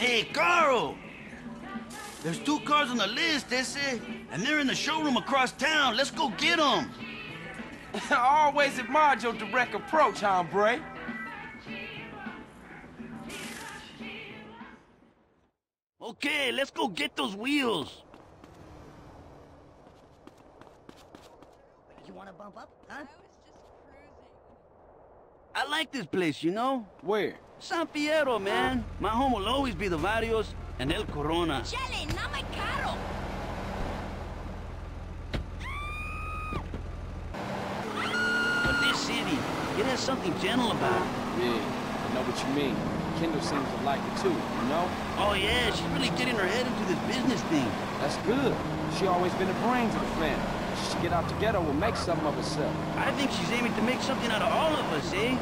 Hey, Carl! There's two cars on the list, they say, and they're in the showroom across town. Let's go get them. I always admired your direct approach, hombre. Okay, let's go get those wheels. You wanna bump up, huh? I was just cruising. I like this place, you know? Where? San Fierro, man. My home will always be the Varios and El Corona. Chele, not my carro! But this city, it has something gentle about it. Yeah, I know what you mean. Kendl seems to like it too, you know? Oh yeah, she's really getting her head into this business thing. That's good. She always been the brains of the family. She should get out together and make something of herself. I think she's aiming to make something out of all of us, eh?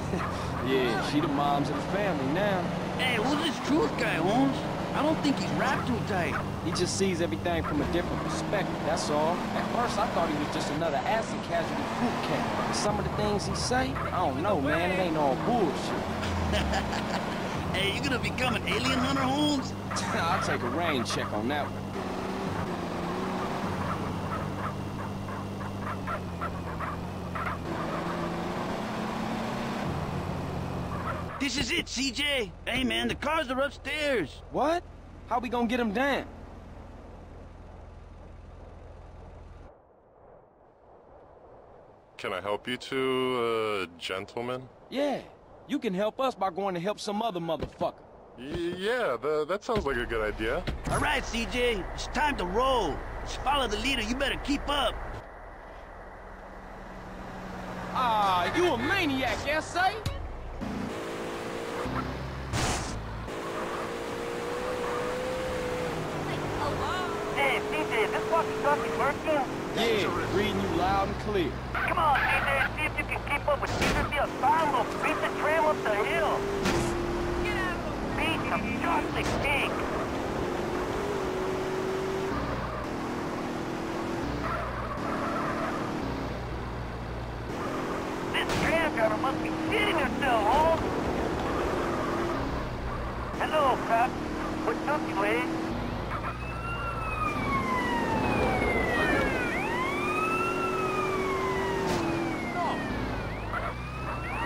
Yeah, she the moms of the family now. Hey, who's this truth guy, Holmes? I don't think he's wrapped too tight. He just sees everything from a different perspective, that's all. At first, I thought he was just another acid casualty fruit cat. But some of the things he say, I don't know, man. It ain't all bullshit. Hey, you gonna become an alien hunter, Holmes? I'll take a rain check on that one. This is it, CJ. Hey, man, the cars are upstairs. What? How we gonna get them down? Can I help you two, uh, gentlemen? Yeah, you can help us by going to help some other motherfucker. Y yeah, tha that sounds like a good idea. All right, CJ, it's time to roll. Just follow the leader. You better keep up. Ah, you a maniac, S.A.? Walkie-talkie working? Yeah, reading you loud and clear. Come on, CJ, see if you can keep up with Peter the Ensemble. Beat the tram up the hill. Get out of. Beat the chocolate cake. This tram driver must be shitting herself. Hello, cop. What's up, eh?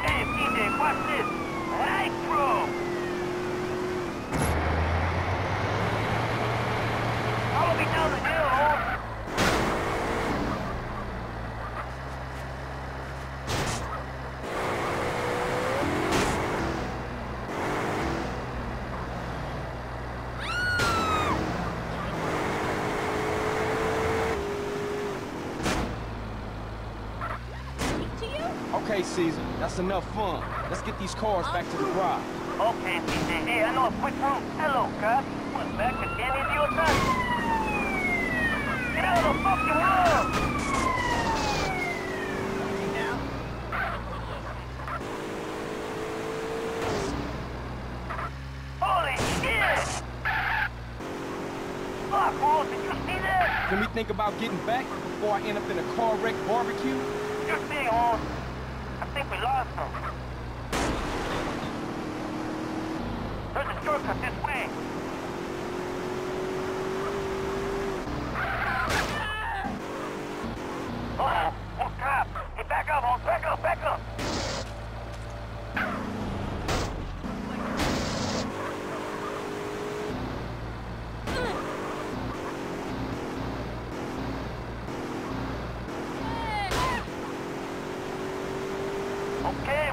Hey, PJ, watch this. Nitro! Follow me down the hill, Holmes. Speak to you? Okay, Cesar, that's enough fun. Let's get these cars back to the garage. Okay, PJ. Hey, I know a quick route. Hello, cop. What's back to of your time? Get out of the fucking road! Holy shit! Fuck, Holmes, you see that? Can we think about getting back before I end up in a car wreck barbecue? Just me, Holmes. I think we lost them. There's a shortcut this way. Okay,